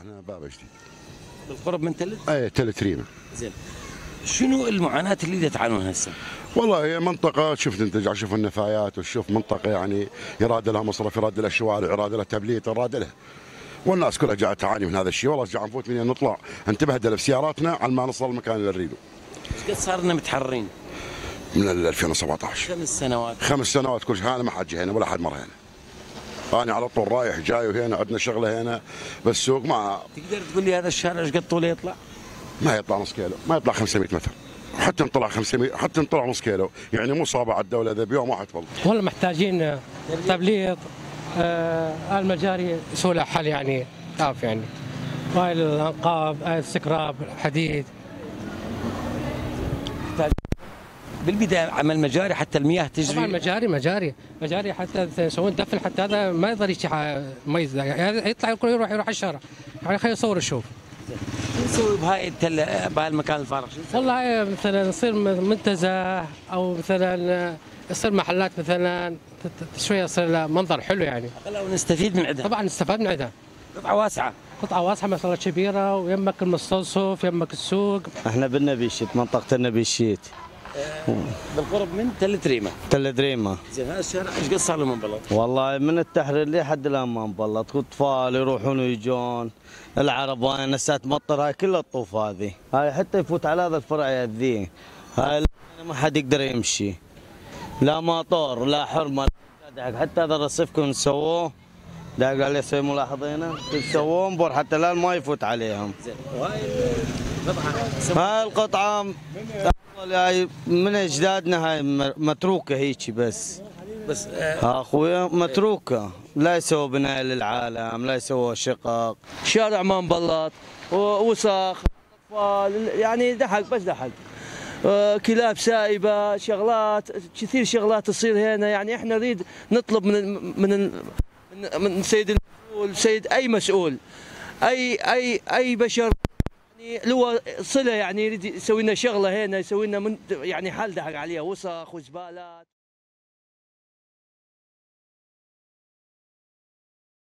إحنا باب جديد. بالقرب من تلت؟ اي تلت ريمه زين. شنو المعاناة اللي تعانونها هسه؟ والله هي منطقة شفت انت تشوف النفايات وتشوف منطقة يعني يراد لها مصرف يراد لها شوارع يراد لها تبليط يراد لها. والناس كلها قاعدة تعاني من هذا الشيء. والله قاعد نفوت من نطلع نتبهدل بسياراتنا على ما نوصل المكان اللي نريده. إيش قد صار لنا متحررين؟ من ال 2017 خمس سنوات. خمس سنوات كل شيء. أنا ما حد جه هنا ولا حد مر هنا. أنا على طول رايح جاي وهنا عندنا شغلة هنا بالسوق ما تقدر تقول لي هذا الشارع إيش قد طوله يطلع؟ ما يطلع نص كيلو ما يطلع 500 متر. حتى نطلع 500 حتى نطلع نص كيلو. يعني مو صابع الدولة ذا بيوم واحد والله. والله محتاجين تبليط آه المجاري يسوي لها حل يعني كاف يعني. هاي الأنقاض هاي السكراب الحديد بالبداية عمل مجاري حتى المياه طبعا تجري مجاري مجاري مجاري حتى يسوون دفن حتى هذا ما يقدر يشي ميز يعني يطلع الكل يروح يروح على الشارع. يعني خليه يصور يشوف شو نسوي بهاي التل بهالمكان الفارغ؟ شو نسوي؟ والله هاي مثلا يصير منتزه أو مثلا يصير محلات مثلا شوية يصير لها منظر حلو يعني. لو نستفيد من عندها طبعا نستفاد من عندها قطعة واسعة. قطعة واسعة ما شاء الله كبيرة ويمك المستوصف يمك السوق. إحنا بالنبي شيت منطقة النبي شيت. بالقرب من تل تريمه تل دريمة زين هذا الشارع إيش قد صار له منبلط؟ والله من التحرير لحد الآن ما انبلط أطفال يروحون ويجون. العربان نسات مطر. هاي كلها الطوف هذه. هاي حتى يفوت على هذا الفرع يأذيه هاي ما حد يقدر يمشي. لا مطور لا حرمة لا حتى هذا الرصيف كنا نسووه. داق عليه سوي ملاحظينه يسوون بور حتى الآن ما يفوت عليهم. زين وهاي القطعة. هاي القطعة. هاي من أجدادنا هاي متروكة هيك بس. بس آه، أخويا متروكة. لا يسووا بناء للعالم لا يسووا شقق. شارع ما مبلط وسخ أطفال يعني دحق بس دحق آه، كلاب سائبة شغلات كثير شغلات تصير هنا. يعني إحنا نريد نطلب من من من, من سيد المسؤول سيد أي مسؤول. اي اي أي بشر يعني له صلة يعني يريد يسوي لنا شغلة هنا يسوي لنا يعني حل دحق عليها وسخ وزبالات